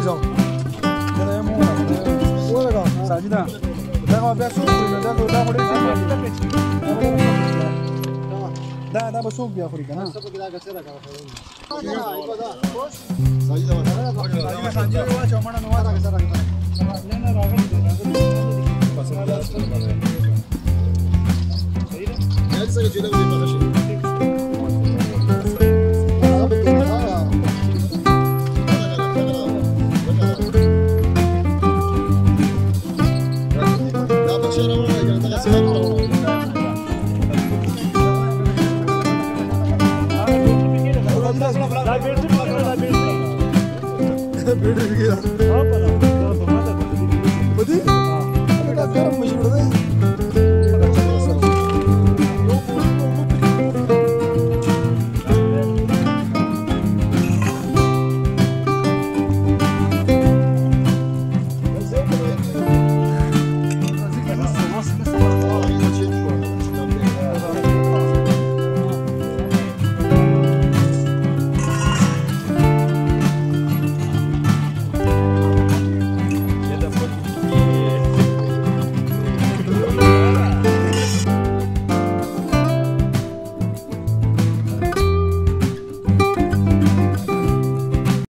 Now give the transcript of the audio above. بریزم دلم مو ورګه ساجدا دا بیا څوک دی دا دا وړي دا دا به څوک بیا خوري کنه څه پکې دا څه راکړه ساجدا واچو مړه نو واچو سره نه نه راغلی دا پسند دا څه راغلی دا څه چې دا وي په شي ಬಿಡುವಿಗೆ